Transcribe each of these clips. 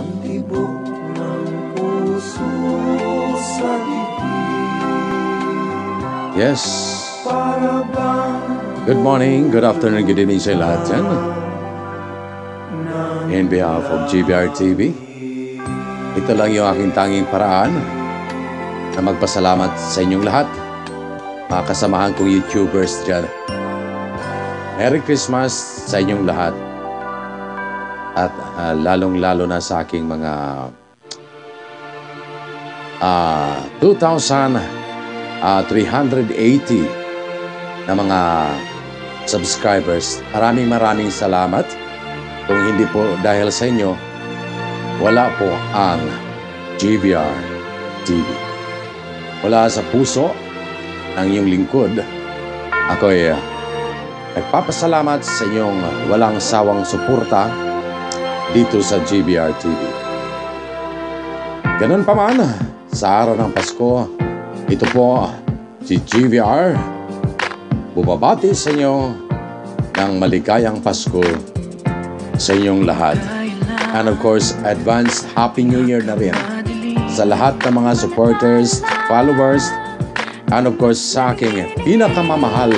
Ang tibok ng puso sa dibdib Yes. Good morning, good afternoon, good evening sa lahat dyan. In behalf of GBR TV, ito lang yung aking tanging paraan na magpasalamat sa inyong lahat, mga kasamahan kong YouTubers dyan. Merry Christmas sa inyong lahat. At ah, lalong-lalo na sa aking mga ah 2,380 na mga subscribers. Maraming maraming salamat. Kung hindi po dahil sa inyo, wala po ang GVR TV. Wala sa puso ng iyong lingkod, ako ay nagpapasalamat sa inyong walang sawang suporta dito sa GBR TV. Ganun pa man, sa araw ng Pasko, ito po si GVR bumabati sa inyo ng maligayang Pasko sa inyong lahat. And of course, advanced Happy New Year na rin sa lahat ng mga supporters, followers, and of course sa aking pinakamamahal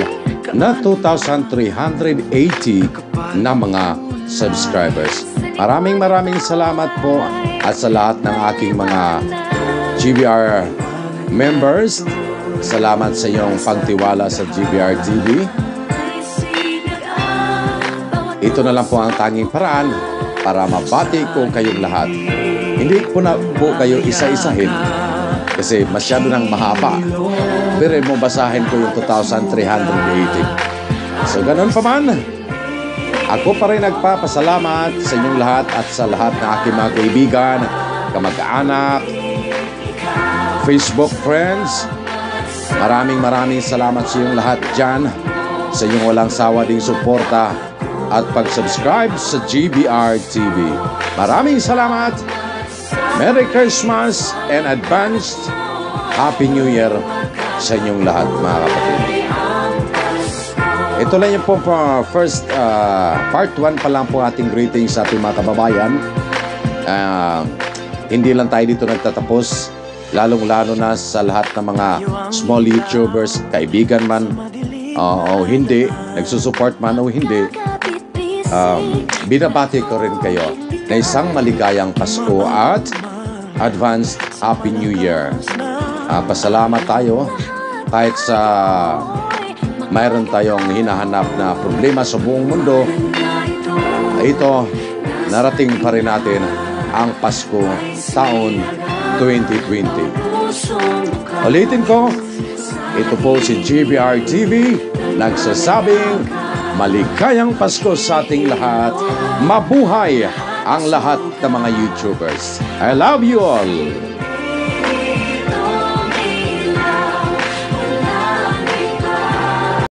na 2,380 na mga subscribers. Maraming maraming salamat po at sa lahat ng aking mga GBR members. Salamat sa iyong pagtiwala sa GBR TV. Ito na lang po ang tanging paraan para mabati ko kayong lahat. Hindi po na po kayo isa-isahin kasi masyado nang mahaba. Pero mo basahin ko yung 2,380. So ganun pa man. Ako pa rin nagpapasalamat sa inyong lahat at sa lahat ng aking mga kaibigan, kamag-anak, Facebook friends. Maraming maraming salamat sa inyong lahat dyan sa inyong walang sawa ding suporta at pag-subscribe sa GBR TV. Maraming salamat! Merry Christmas and advanced Happy New Year sa inyong lahat mga kapatid. Ito lang yung po po, first uh, part 1 pa lang po ating greetings sa ating mga kababayan. Uh, hindi lang tayo dito nagtatapos lalong-lalo na sa lahat ng mga small YouTubers, kaibigan man uh, o hindi, nagsusupport man o hindi, um, binabati ko rin kayo na isang maligayang Pasko at advanced Happy New Year. Uh, pasalamat tayo kahit sa mayroon tayong hinahanap na problema sa buong mundo, ito, narating pa rin natin ang Pasko taon 2020. Ulitin ko, ito po si GBR TV nagsasabing maligayang Pasko sa ating lahat. Mabuhay ang lahat ng mga YouTubers. I love you all!